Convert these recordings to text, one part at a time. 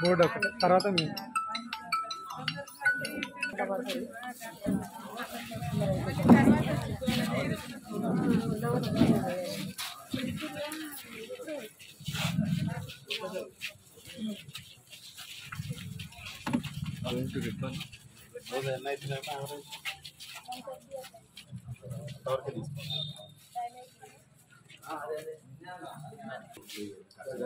బోర్డు ఒకటి తర్వాత మీ రోజు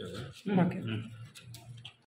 ಹೇಳ್ತೇವೆ ಓಕೆ